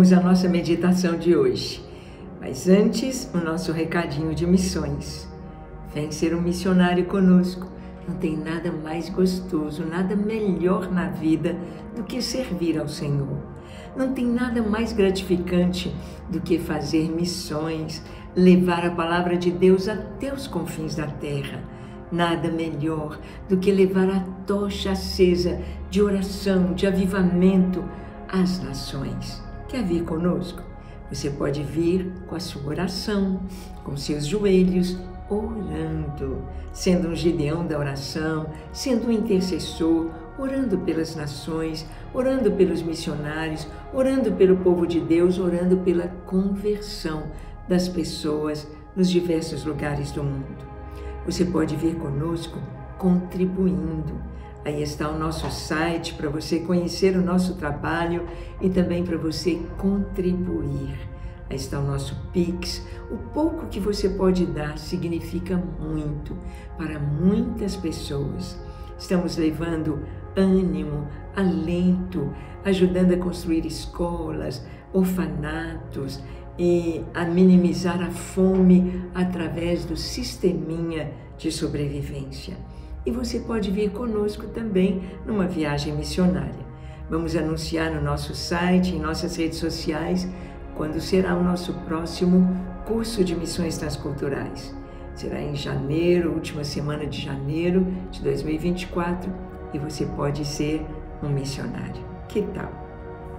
vamos à nossa meditação de hoje. Mas antes, o nosso recadinho de missões. Vem ser um missionário conosco. Não tem nada mais gostoso, nada melhor na vida do que servir ao Senhor. Não tem nada mais gratificante do que fazer missões, levar a palavra de Deus até os confins da terra. Nada melhor do que levar a tocha acesa de oração, de avivamento às nações. Quer vir conosco? Você pode vir com a sua oração, com seus joelhos, orando, sendo um Gideão da oração, sendo um intercessor, orando pelas nações, orando pelos missionários, orando pelo povo de Deus, orando pela conversão das pessoas nos diversos lugares do mundo. Você pode vir conosco contribuindo Aí está o nosso site para você conhecer o nosso trabalho e também para você contribuir. Aí está o nosso Pix. O pouco que você pode dar significa muito para muitas pessoas. Estamos levando ânimo, alento, ajudando a construir escolas, orfanatos e a minimizar a fome através do sisteminha de sobrevivência e você pode vir conosco também numa viagem missionária. Vamos anunciar no nosso site, em nossas redes sociais, quando será o nosso próximo curso de missões transculturais. Será em janeiro, última semana de janeiro de 2024, e você pode ser um missionário. Que tal?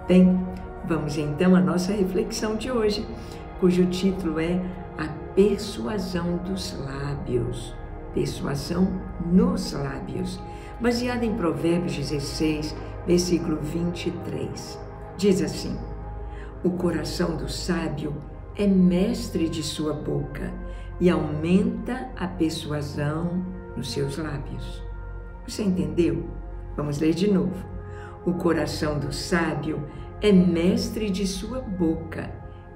Bem, vamos então à nossa reflexão de hoje, cujo título é A Persuasão dos Lábios persuasão nos lábios, baseada em Provérbios 16, versículo 23. Diz assim: O coração do sábio é mestre de sua boca e aumenta a persuasão nos seus lábios. Você entendeu? Vamos ler de novo. O coração do sábio é mestre de sua boca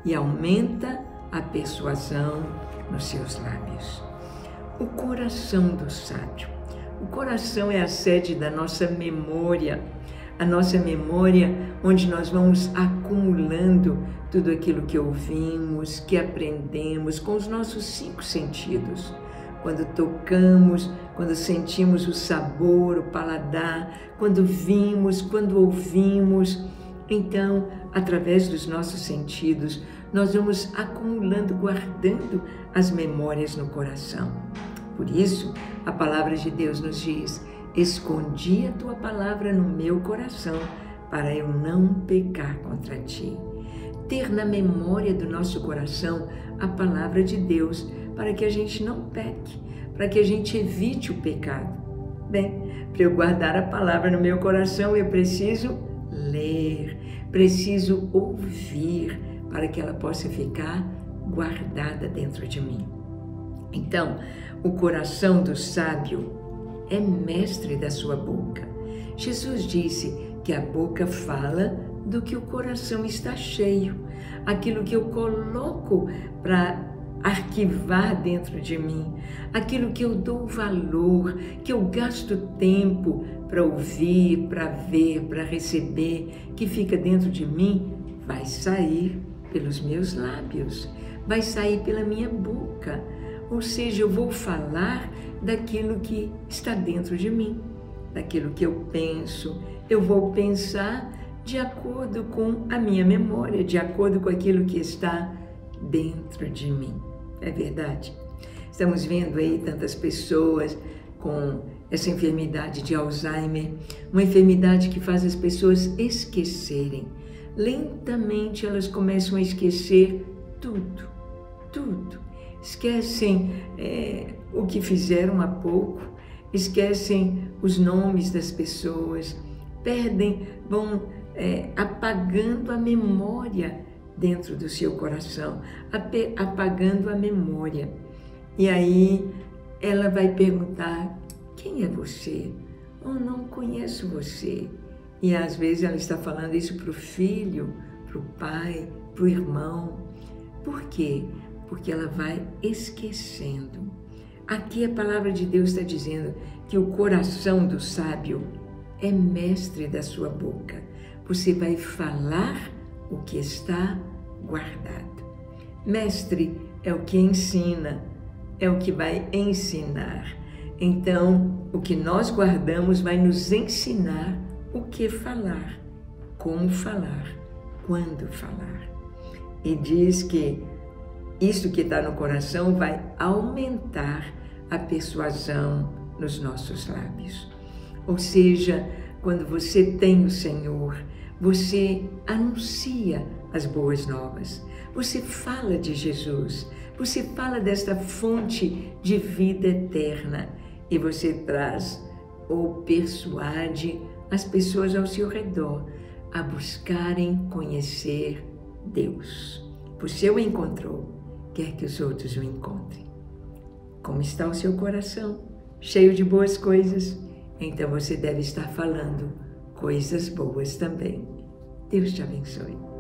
e aumenta a persuasão nos seus lábios o coração do sábio. O coração é a sede da nossa memória, a nossa memória onde nós vamos acumulando tudo aquilo que ouvimos, que aprendemos com os nossos cinco sentidos. Quando tocamos, quando sentimos o sabor, o paladar, quando vimos, quando ouvimos. Então, através dos nossos sentidos, nós vamos acumulando, guardando as memórias no coração. Por isso, a palavra de Deus nos diz: Escondi a tua palavra no meu coração, para eu não pecar contra ti. Ter na memória do nosso coração a palavra de Deus, para que a gente não peque, para que a gente evite o pecado. Bem, para eu guardar a palavra no meu coração, eu preciso ler, preciso ouvir, para que ela possa ficar guardada dentro de mim. Então, o coração do sábio é mestre da sua boca. Jesus disse que a boca fala do que o coração está cheio, aquilo que eu coloco para arquivar dentro de mim, aquilo que eu dou valor, que eu gasto tempo para ouvir, para ver, para receber, que fica dentro de mim, vai sair pelos meus lábios, vai sair pela minha boca ou seja, eu vou falar daquilo que está dentro de mim, daquilo que eu penso. Eu vou pensar de acordo com a minha memória, de acordo com aquilo que está dentro de mim. É verdade? Estamos vendo aí tantas pessoas com essa enfermidade de Alzheimer, uma enfermidade que faz as pessoas esquecerem. Lentamente elas começam a esquecer tudo, tudo esquecem é, o que fizeram há pouco, esquecem os nomes das pessoas, perdem, vão é, apagando a memória dentro do seu coração, apagando a memória. E aí ela vai perguntar: quem é você? Eu não conheço você. E às vezes ela está falando isso para o filho, para o pai, para o irmão. Por quê? Porque ela vai esquecendo. Aqui a palavra de Deus está dizendo que o coração do sábio é mestre da sua boca. Você vai falar o que está guardado. Mestre é o que ensina, é o que vai ensinar. Então, o que nós guardamos vai nos ensinar o que falar, como falar, quando falar. E diz que isso que está no coração vai aumentar a persuasão nos nossos lábios. Ou seja, quando você tem o Senhor, você anuncia as boas novas, você fala de Jesus, você fala desta fonte de vida eterna e você traz ou persuade as pessoas ao seu redor a buscarem conhecer Deus. Você o encontrou, quer que os outros o encontrem. Como está o seu coração? Cheio de boas coisas? Então você deve estar falando coisas boas também. Deus te abençoe.